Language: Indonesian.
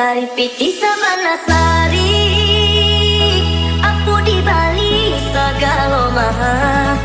Cari piti sabana sari aku di Bali sagalo maha